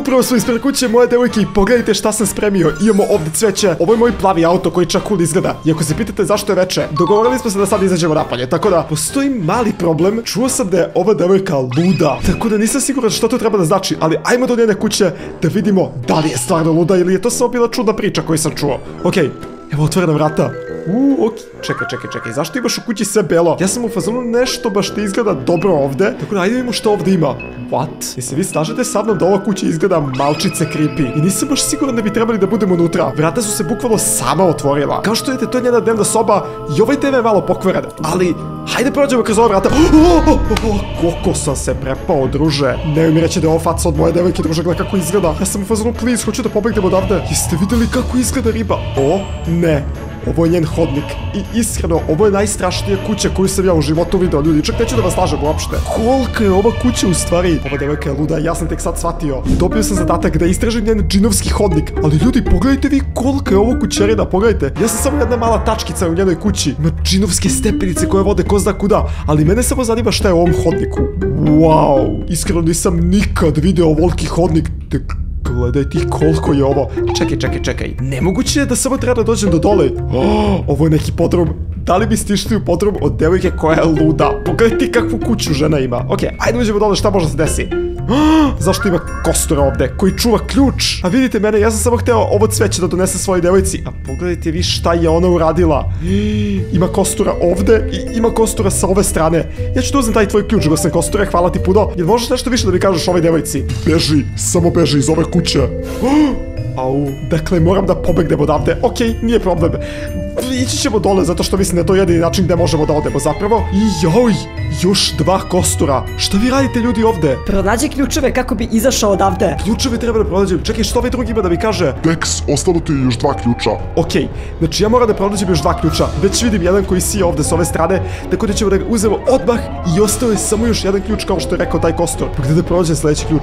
Upravo smo ispred kuće moje devojke i pogledajte šta sam spremio. Imamo ovdje cveće. Ovo je moj plavi auto koji čak cool izgleda. I ako se pitate zašto je veče, dogovorili smo se da sad izađemo napolje. Tako da, postoji mali problem. Čuo sam da je ova devojka luda. Tako da nisam siguran što to treba da znači. Ali ajmo do njene kuće da vidimo da li je stvarno luda ili je to samo bila čudna priča koju sam čuo. Okej, Evo otvorena vrata. Uuu, ok. Čekaj, čekaj, čekaj. Zašto imaš u kući sve belo? Ja sam u fazonu nešto baš ti izgleda dobro ovde. Tako da ajde vidimo što ovde ima. What? Jesi vi slažete sa mnom da ova kuća izgleda malčice creepy? I nisam baš siguran da bi trebali da budemo unutra. Vrata su se bukvalno sama otvorila. Kao što vidite, to je njena dnevna soba i ovaj TV je malo pokvaren. Ali, hajde prođemo kroz ova vrata. Oh, oh, koliko sam se prepao, druže. Ne mi reći da je ovo faca od moje devojke, druže, gledaj kako izgleda. Ja sam u fazonu, please, hoću da pobegnemo odavde. Jeste vidjeli kako izgleda riba? O, ne. Ovo je njen hodnik. I iskreno, ovo je najstrašnija kuća koju sam ja u životu video, ljudi. Čak neću da vas lažem uopšte. Kolika je ova kuća u stvari? Ova devojka je luda, ja sam tek sad shvatio. Dobio sam zadatak da istražim njen džinovski hodnik. Ali ljudi, pogledajte vi kolika je ovo kućerina, pogledajte. Ja sam samo jedna mala tačkica u njenoj kući. Ima džinovske stepenice koje vode ko zna kuda. Ali mene samo zanima šta je u ovom hodniku. Wow, iskreno nisam nikad video ovoliki hodnik. Tek Gledaj ti koliko je ovo. Čekaj, čekaj, čekaj. Nemoguće je da samo treba da dođem do dole. Oh, ovo je neki podrum. Da li biste išli u podrum od devojke koja je luda? Pogledaj ti kakvu kuću žena ima. Ok, ajde uđemo dole šta može se desi. Zašto ima kostura ovde koji čuva ključ? A vidite mene, ja sam samo hteo ovo cveće da donese svojoj devojci. A pogledajte vi šta je ona uradila. Ima kostura ovde i ima kostura sa ove strane. Ja ću da uzem taj tvoj ključ, gosne kosture, hvala ti puno. Jel možeš nešto više da mi kažeš ovoj devojci? Beži, samo beži iz ove kuće. Au, dakle moram da pobegnem odavde. Okej, nije problem. Ići ćemo dole zato što mislim da je to jedini način gde možemo da odemo zapravo. I joj, još dva kostura. Šta vi radite ljudi ovde? Pronađi ključeve kako bi izašao odavde. Ključeve treba da pronađem. Čekaj, što ovaj drugi ima da mi kaže? Dex, ostalo ti je još dva ključa. Okej, znači ja moram da pronađem još dva ključa. Već vidim jedan koji sije ovde s ove strane, tako da ćemo da ga uzmemo odmah i ostao je samo još jedan ključ kao što je rekao taj kostur. Pa gde da pronađem sledeći ključ?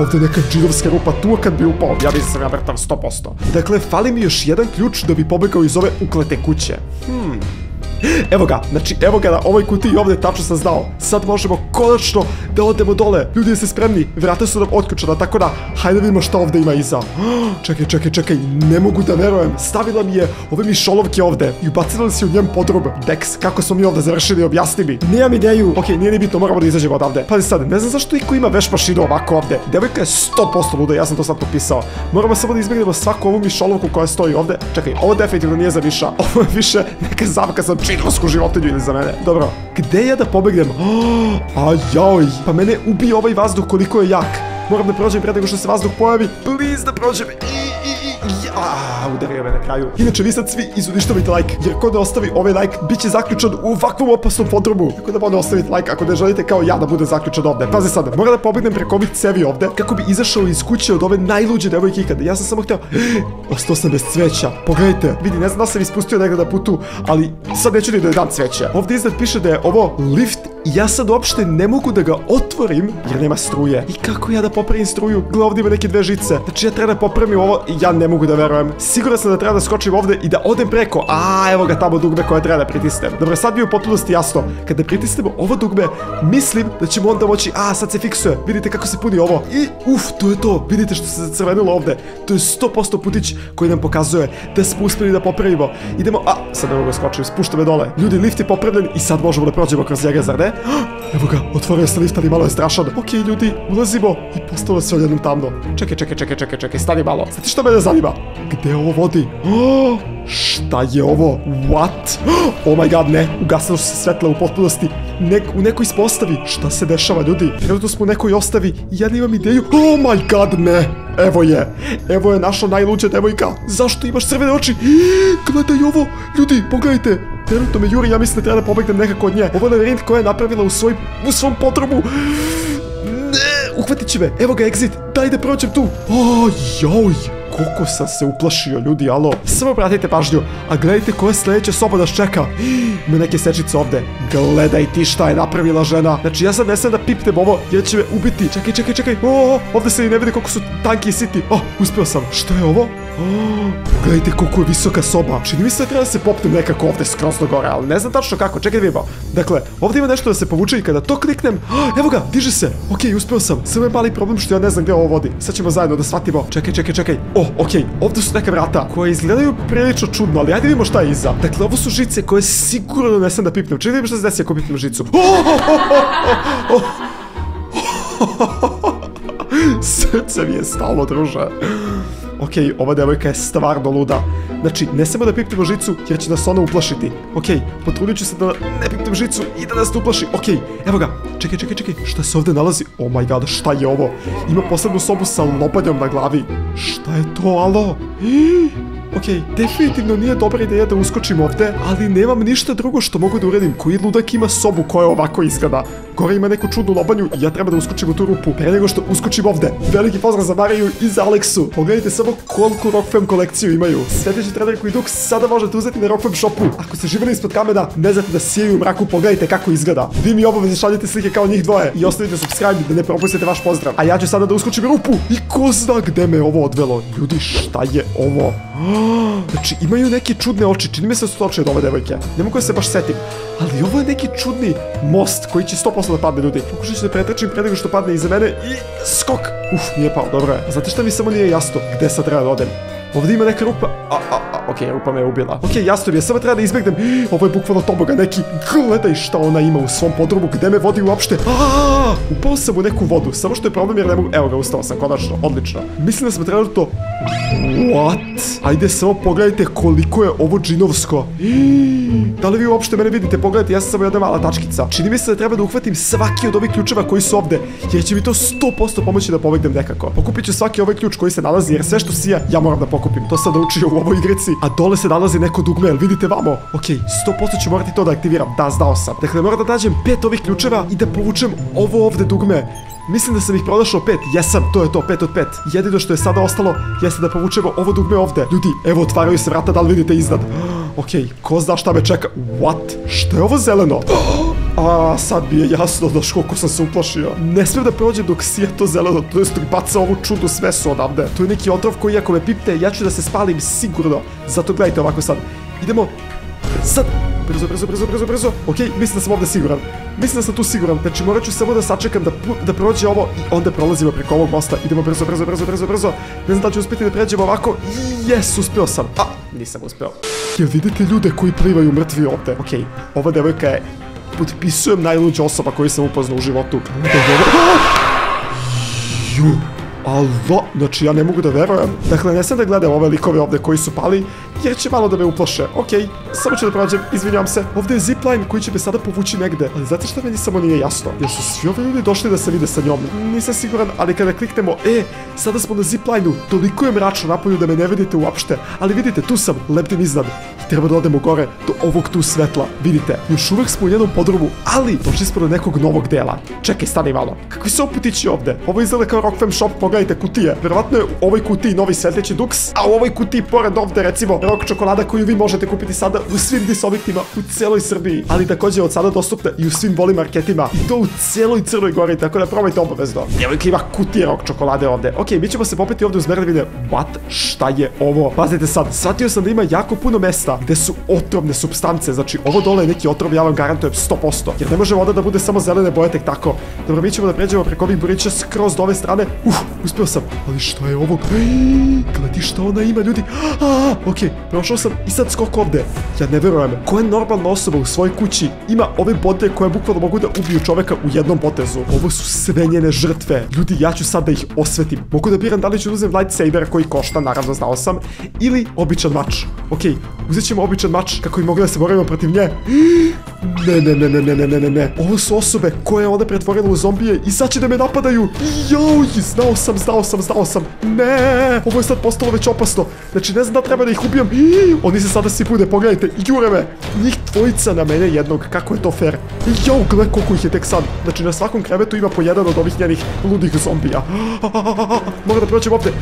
Ovde je neka džinovska rupa, tu kad bi upao, ja mislim ja vrtam 100%. Dakle, fali mi još jedan ključ da bi pobegao iz ove uklete kuće. Hmm. Evo ga, znači evo ga na ovoj kutiji ovdje tačno sam znao. Sad možemo konačno da odemo dole. Ljudi jeste spremni, vrata su nam otključena, tako da hajde vidimo šta ovdje ima iza. Čekaj, čekaj, čekaj, ne mogu da verujem. Stavila mi je ove mišolovke ovdje i ubacila si u njem podrum. Dex, kako smo mi ovdje završili, objasni mi. Nemam ideju. Ok, nije ni bitno, moramo da izađemo odavde. Pazi sad, ne znam zašto iko ima veš mašinu ovako ovdje. Devojka je 100% luda, ja sam to sad popisao. Moramo samo da izbjegnemo svaku ovu mišolovku koja stoji ovdje. Čekaj, ovo definitivno nije za miša. Ovo je više neka zamka za činovsku životinju ili za mene. Dobro, gde ja da pobegnem? Oh, ajoj, pa mene ubije ovaj vazduh koliko je jak. Moram da prođem pre nego što se vazduh pojavi. Please da prođem. I, i, i, i, a, udario me na kraju. Inače, vi sad svi izuništavajte like, jer ko ne ostavi ovaj like, bit će zaključan u ovakvom opasnom podrumu. Tako da moram ostaviti like ako ne želite kao ja da bude zaključan ovde. Pazi sad, moram da pobegnem preko ovih cevi ovde, kako bi izašao iz kuće od ove najluđe devojke ikada. Ja sam samo hteo, ostao sam bez cveća. Pogledajte, vidi, ne znam da sam ispustio negdje na putu, ali sad neću ni da joj dam cveće. Ovdje iznad piše da je ovo lift i ja sad uopšte ne mogu da ga otvorim jer nema struje. I kako ja da popravim struju? Gle ovdje ima neke dve žice. Znači ja treba da popravim ovo i ja ne mogu da verujem. Siguran sam da treba da skočim ovdje i da odem preko. A evo ga tamo dugme koje treba da pritisnem. Dobro, sad mi je u potpunosti jasno. Kada pritisnemo ovo dugme, mislim da ćemo onda moći... A, sad se fiksuje. Vidite kako se puni ovo. I, uf, to je to. Vidite što se zacrvenilo ovdje. To je 100% putić koji nam pokazuje da smo uspjeli da popravimo. Idemo... A, sad ne mogu da skočim. Spušta me dole. Ljudi, lift je popravljen i sad možemo da prođemo kroz njega, zar ne? Evo ga, otvorio se lift, ali malo je strašan. Okej, ljudi, ulazimo i postalo se odjednom tamno. Čekaj, čekaj, čekaj, čekaj, čekaj, stani malo. Znate što mene zanima? Gde ovo vodi? Oh, šta je ovo? What? Oh my god, ne, ugasilo su se svetla u potpunosti. Nek, u nekoj ispostavi. Šta se dešava, ljudi? Trenutno smo u nekoj ostavi i ja nemam ideju. Oh my god, ne. Evo je. Evo je naša najluđa devojka. Zašto imaš crvene oči? Gledaj ovo. Ljudi, pogledajte. Trenutno me Juri, ja mislim da treba da pobegnem nekako od nje. Ovo je labirint koja je napravila u, svoj, u svom podrumu. Ne, uhvatit će me. Evo ga, exit. Daj da prođem tu. O, joj. Koliko sam se uplašio, ljudi, alo. Samo obratite pažnju, a gledajte koja sljedeća soba nas čeka. Ima neke sečice ovde. Gledaj ti šta je napravila žena. Znači, ja sad ne sam da pipnem ovo, jer će me ubiti. Čekaj, čekaj, čekaj. O, ovde se i ne vidi koliko su tanki i siti. O, uspio sam. Što je ovo? Pogledajte koliko je visoka soba. Čini mi se da treba da se popnem nekako ovde skroz do gore, ali ne znam tačno kako. Čekaj da vidimo. Dakle, ovdje ima nešto da se povuče i kada to kliknem, evo ga, diže se. Ok, uspeo sam. Samo je mali problem što ja ne znam gdje ovo vodi. Sad ćemo zajedno da shvatimo. Čekaj, čekaj, čekaj. O, ok, ovdje su neka vrata koje izgledaju prilično čudno, ali ajde vidimo šta je iza. Dakle, ovo su žice koje sigurno ne sam da pipnem. Čekaj da vidimo šta se desi ako pipnem žicu. Srce mi je stalo, druže. Ok, ova devojka je stvarno luda. Znači, ne samo da pipnemo žicu, jer će nas ona uplašiti. Ok, potrudit ću se da ne pipnem žicu i da nas ne uplaši. Ok, evo ga. Čekaj, čekaj, čekaj. Šta se ovdje nalazi? Oh my god, šta je ovo? Ima posebnu sobu sa lopanjom na glavi. Šta je to, alo? Ok, definitivno nije dobra ideja da uskočim ovdje, ali nemam ništa drugo što mogu da uradim. Koji ludak ima sobu koja ovako izgleda? Gore ima neku čudnu lobanju i ja treba da uskočim u tu rupu pre nego što uskočim ovde. Veliki pozdrav za Mariju i za Aleksu. Pogledajte samo koliko Rockfam kolekciju imaju. Sljedeći trener koji dok sada možete uzeti na Rockfam shopu. Ako ste živjeli ispod kamena, ne znate da sijaju u mraku, pogledajte kako izgleda. Vi mi obavezno šaljete slike kao njih dvoje i ostavite subscribe da ne propustite vaš pozdrav. A ja ću sada da uskočim rupu i ko zna gde me ovo odvelo. Ljudi, šta je ovo? Znači, imaju neke čudne oči, čini mi se da su to oči od ove devojke. Ne mogu da se baš setim. Ali ovo je neki čudni most koji će 100% da padne ljudi. Pokušat ću da pretrčim pre nego što padne iza mene i skok. Uf, nije pao, dobro je. Znate šta mi samo nije jasno? Gde sad treba da odem? Ovdje ima neka rupa. A, a, a, okej, rupa me je ubila. Okej, jasno mi je, samo treba da izbjegnem. Ovo je bukvalno toboga neki. Gledaj šta ona ima u svom podrumu, gde me vodi uopšte. A, upao sam u neku vodu, samo što je problem jer ne mogu... Evo ga, ustao sam, konačno, odlično. Mislim da smo trenutno... What? Ajde, samo pogledajte koliko je ovo džinovsko. Da li vi uopšte mene vidite? Pogledajte, ja sam samo jedna mala tačkica. Čini mi se da treba da uhvatim svaki od ovih ključeva koji su ovde, jer će mi to 100% pomoći da pobegnem nekako. Pokupit ću svaki ovaj ključ koji se nalazi, jer sve što sija, ja moram da pokupim. To sam naučio u ovoj igrici. A dole se nalazi neko dugme, jel vidite vamo? Ok, 100% ću morati to da aktiviram. Da, znao sam. Dakle, moram da nađem pet ovih ključeva i da povučem ovo ovde dugme. Mislim da sam ih pronašao pet, jesam, to je to, pet od pet. Jedino što je sada ostalo jeste da povučemo ovo dugme ovde. Ljudi, evo otvaraju se vrata, da li vidite iznad? Ok, ko zna šta me čeka? What? Što je ovo zeleno? A, sad mi je jasno da koliko sam se uplašio. Ne smijem da prođem dok sije to zeleno, to jest dok baca ovu čudnu smesu odavde. To je neki otrov koji ako me pipte, ja ću da se spalim sigurno. Zato gledajte ovako sad. Idemo, sad, brzo, brzo, brzo, brzo, brzo. Ok, mislim da sam ovdje siguran. Mislim da sam tu siguran. Znači morat ću samo da sačekam da, da prođe ovo i onda prolazimo preko ovog mosta. Idemo brzo, brzo, brzo, brzo, brzo. Ne znam da ću uspjeti da pređemo ovako. Jes, uspio sam. A, nisam uspio. Jel vidite ljude koji plivaju mrtvi ovdje? Ok, ova devojka je potpisujem najluđa osoba koju sam upoznao u životu. Ju, alo, znači ja ne mogu da verujem. Dakle, ne sam da gledam ove likove ovdje koji su pali, jer će malo da me uplaše. Okej, samo ću da prođem, izvinjavam se. Ovdje je zipline koji će me sada povući negde. Ali znate šta meni samo nije jasno? Jer su svi ovi ljudi došli da se vide sa njom. Nisam siguran, ali kada kliknemo, e, sada smo na ziplineu, toliko je mračno napolju da me ne vidite uopšte. Ali vidite, tu sam, lebdim iznad. I treba da odemo gore, do ovog tu svetla. Vidite, još uvek smo u jednom podrumu, ali došli smo do nekog novog dela. Čekaj, stani malo. Kakvi su oputići ovde? Ovo izgleda kao Rockfam shop, pogledajte kutije. Verovatno je u ovoj kutiji novi svetleći duks, a u ovoj kutiji pored ovde recimo rock čokolada koju vi možete kupiti sada u svim disobiktima u cijeloj Srbiji. Ali također je od sada dostupna i u svim voli marketima. I to u cijeloj Crnoj Gori, tako da probajte obavezno. Evo ima kutije rock čokolade ovde. Ok, mi ćemo se popeti ovde uz merdevine. What? Šta je ovo? Pazite sad, shvatio sam da ima jako puno mesta gde su otrovne substance. Znači, ovo dole je neki otrov, ja vam garantujem 100%. Jer ne može voda da bude samo zelene boje tek tako. Dobro, mi ćemo da pređemo preko ovih burića skroz do ove strane. Uf, uspio sam. Ali šta je ovo? Ej, Gledaj šta ona ima, ljudi. A, ok, prošao sam i sad skok ovde. Ja ne verujem. Koja normalna osoba u svojoj kući ima ove bote koje bukvalno mogu da ubiju čoveka u jednom potezu? Ovo su sve njene žrtve. Ljudi, ja ću sad da ih osvetim. Mogu da biram da li ću da uzem lightsaber koji košta, naravno znao sam, ili običan mač. Ok, uzet ćemo običan mač kako bi mogli da se borimo protiv nje. Ne, ne, ne, ne, ne, ne, ne, ne, ne. Ovo su osobe koje je ona pretvorila u zombije i sad će da me napadaju. Joj, znao sam, znao sam, znao sam. Ne, ovo je sad postalo već opasno. Znači, ne znam da treba da ih ubijem. Oni se sada svi bude, pogledajte, jure me. Njih dvojica na mene jednog, kako je to fair. Jao, gle koliko ih je tek sad. Znači, na svakom krevetu ima po jedan od ovih njenih ludih zombija. Moram da prođem ovde.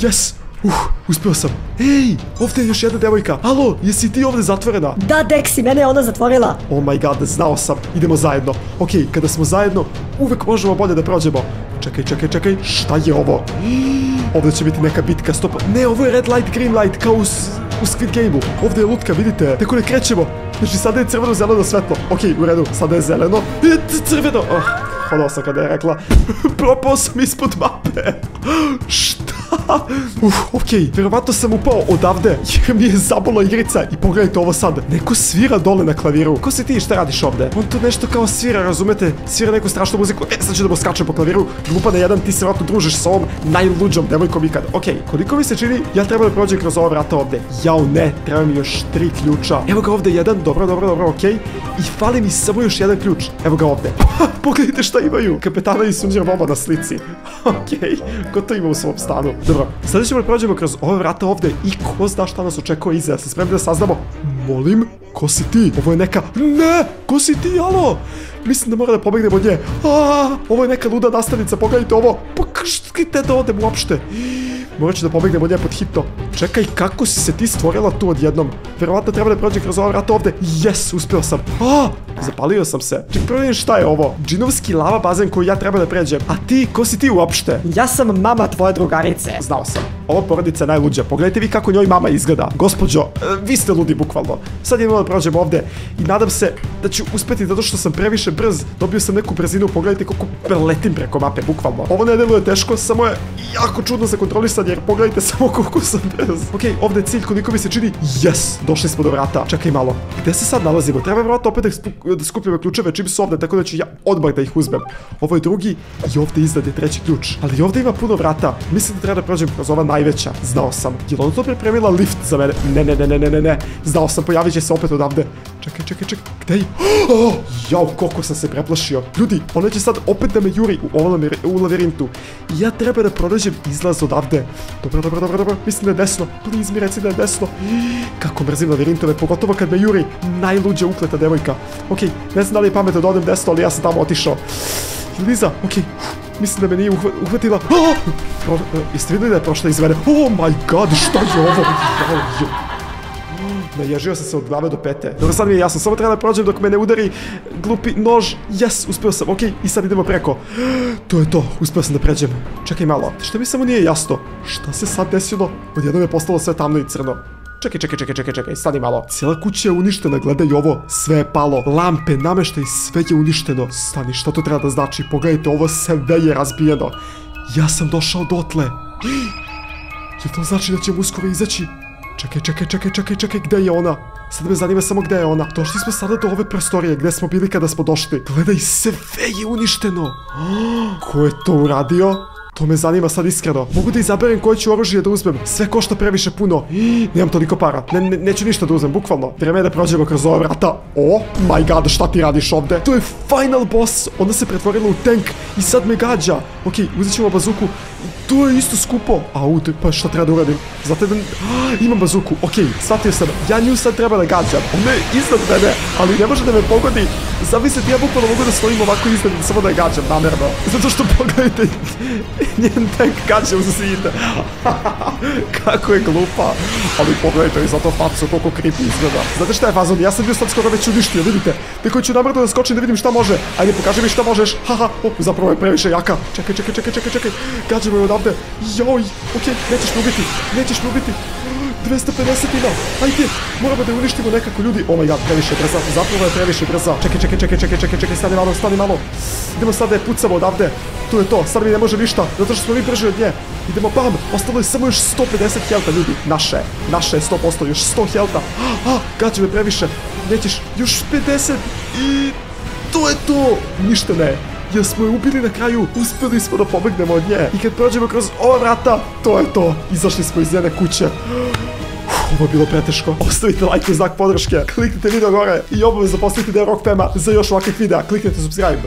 Yes, Uh, uspio sam. Ej, ovdje je još jedna devojka. Alo, jesi ti ovdje zatvorena? Da, Dexi, mene je ona zatvorila. Oh my god, znao sam. Idemo zajedno. Ok, kada smo zajedno, uvek možemo bolje da prođemo. Čekaj, čekaj, čekaj, šta je ovo? Ovdje će biti neka bitka, stop. Ne, ovo je red light, green light, kao u, u Squid. Ovdje je lutka, vidite. Tako ne krećemo. Znači, sada je crveno, zeleno svetlo. Okej, u redu, sada je zeleno. C- crveno. Oh, hodao sam kada je rekla. Propao sam ispod mape. Šta? Uf, okej, verovatno sam upao odavde, jer mi je zabolo igrica. I pogledajte ovo sad, neko svira dole na klaviru. Ko si ti šta radiš ovde? On to nešto kao svira, razumete? Svira neku strašnu muziku. E, sad ću da mu skačem po klaviru. Glupa na jedan, ti se vratno družiš sa ovom najluđom devojkom ikad. Okej, koliko mi se čini, ja treba da prođem kroz ova vrata ovde. Jao ne, treba mi još tri ključa. Evo ga ovde jedan, dobro, dobro, dobro, okej. I fali mi samo još jedan ključ. Evo ga ovde. Pogledajte šta imaju. Kapetana i sunđer na slici. Okej, ko to ima u svom stanu? Dobro, sada ćemo da prođemo kroz ove vrata ovde i ko zna šta nas očekuje iza. Se spremni da saznamo? Molim, ko si ti? Ovo je neka... Ne! Ko si ti, alo? Mislim da mora da pobegnem od nje. A, ovo je neka luda nastavnica, pogledajte ovo. Pa krškite da odem uopšte. Morat ću da pobegnem od nje pod hitno. Čekaj, kako si se ti stvorila tu odjednom? Verovatno treba da prođem kroz ova vrata ovde. Yes, uspio sam. A, zapalio sam se. Ček, provjerim šta je ovo. Džinovski lava bazen koji ja treba da pređem. A ti, ko si ti uopšte? Ja sam mama tvoje drugarice. Znao sam. Ova porodica je najluđa. Pogledajte vi kako njoj mama izgleda. Gospođo, e, vi ste ludi bukvalno. Sad idemo da prođem ovde i nadam se da ću uspeti zato što sam previše brz. Dobio sam neku brzinu, pogledajte koliko preletim preko mape, bukvalno. Ovo ne deluje teško, samo je jako čudno za kontrolisanje jer pogledajte samo koliko sam brz. Ok, ovde je cilj koliko mi se čini. Yes, došli smo do vrata. Čekaj malo. Gde se sad nalazimo? Treba vjerojatno opet da, skupljamo ključeve čim su ovde, tako da ću ja odmah da ih uzmem. Ovo je drugi i ovde iznad je treći ključ. Ali ovde ima puno vrata. Mislim da treba da prođem kroz ova najveća. Znao sam. Je li ona to pripremila lift za mene? Ne, ne, ne, ne, ne, ne, ne. Znao sam, pojavit će se opet odavde. Čekaj, čekaj, čekaj. Gde je? Oh, jao, koliko sam se preplašio. Ljudi, ona će sad opet da me juri u ovom u lavirintu. Ja treba da pronađem izlaz odavde. Dobro, dobro, dobro, dobro. Mislim da je desno. Please mi reci da je desno. Kako mrzim lavirintove, pogotovo kad me juri najluđa ukleta devojka. Okej, ne znam da li je pametno da odem desno, ali ja sam tamo otišao. Liza, okej. Mislim da me nije uhva- uhvatila. Oh! Jeste vidjeli da je prošla iz mene? Oh my god, šta je ovo? Jao, je- Naježio sam se od glave do pete. Dobro, sad mi je jasno, samo treba da prođem dok me ne udari glupi nož. Yes, uspio sam, okej, i sad idemo preko. To je to, uspio sam da pređem. Čekaj malo, što mi samo nije jasno? Šta se sad desilo? Odjednom je postalo sve tamno i crno. Čekaj, čekaj, čekaj, čekaj, čekaj, stani malo. Cijela kuća je uništena, gledaj ovo, sve je palo. Lampe, nameštaj, sve je uništeno. Stani, šta to treba da znači? Pogledajte, ovo sve je razbijeno. Ja sam došao dotle. Jel to znači da ćemo uskoro izaći? Čekaj, čekaj, čekaj, čekaj, čekaj, gde je ona? Sad me zanima samo gde je ona. Došli smo sada do ove prostorije gde smo bili kada smo došli. Gledaj, sve je uništeno. Ko je to uradio? To me zanima sad iskreno. Mogu da izaberem koje ću oružje da uzmem. Sve košta previše puno. Nemam toliko para. Ne, ne- neću ništa da uzmem, bukvalno. Vreme je da prođemo kroz ova vrata. Oh my god, šta ti radiš ovde? To je final boss. Ona se pretvorila u tank i sad me gađa. Ok, uzet ćemo bazuku. To je isto skupo. Au, pa šta treba da uradim? Zato da... Imam bazuku, okej, shvatio sam. Ja nju sad treba da gađam. Ona je iznad mene, ali ne može da me pogodi. Zamislite, ja bukvalno mogu da stojim ovako iznad samo da je gađam, namerno. Zato što pogledajte, njen tank gađa u zid. Kako je glupa. Ali pogledajte, zato facu, koliko creepy izgleda. Znate šta je fazon? Ja sam bio sad skoro već uništio, vidite. Tako ću namerno da skočim da vidim šta može. Ajde, pokaži mi šta možeš. Haha, o, zapravo je previše jaka. Čekaj, čekaj, čekaj, čekaj, čekaj. Gađamo je odavde. Joj, okej, nećeš me ubiti. Nećeš me ubiti. 250 ima. Ajde, moramo da je uništimo nekako ljudi. Oh god, previše brza. Zapravo je previše brza. Čekaj, čekaj, čekaj, čekaj, čekaj, čekaj, stani malo, stani malo. Idemo sad da je pucamo odavde. Tu je to, sad mi ne može ništa, zato što smo mi brži od nje. Idemo, bam, ostalo je samo još 150 helta, ljudi. Naše, naše je 100%, još 100 helta. A, gađa me previše. Nećeš, još 50 i... To je to! Ništa ne. Jer smo je ubili na kraju, uspjeli smo da pobegnemo od nje. I kad prođemo kroz ova vrata, to je to. Izašli smo iz njene kuće. Ovo je bilo preteško. Ostavite like i znak podrške, kliknite video gore i obavezno postavite deo Rock Pema za još ovakvih videa. Kliknite subscribe.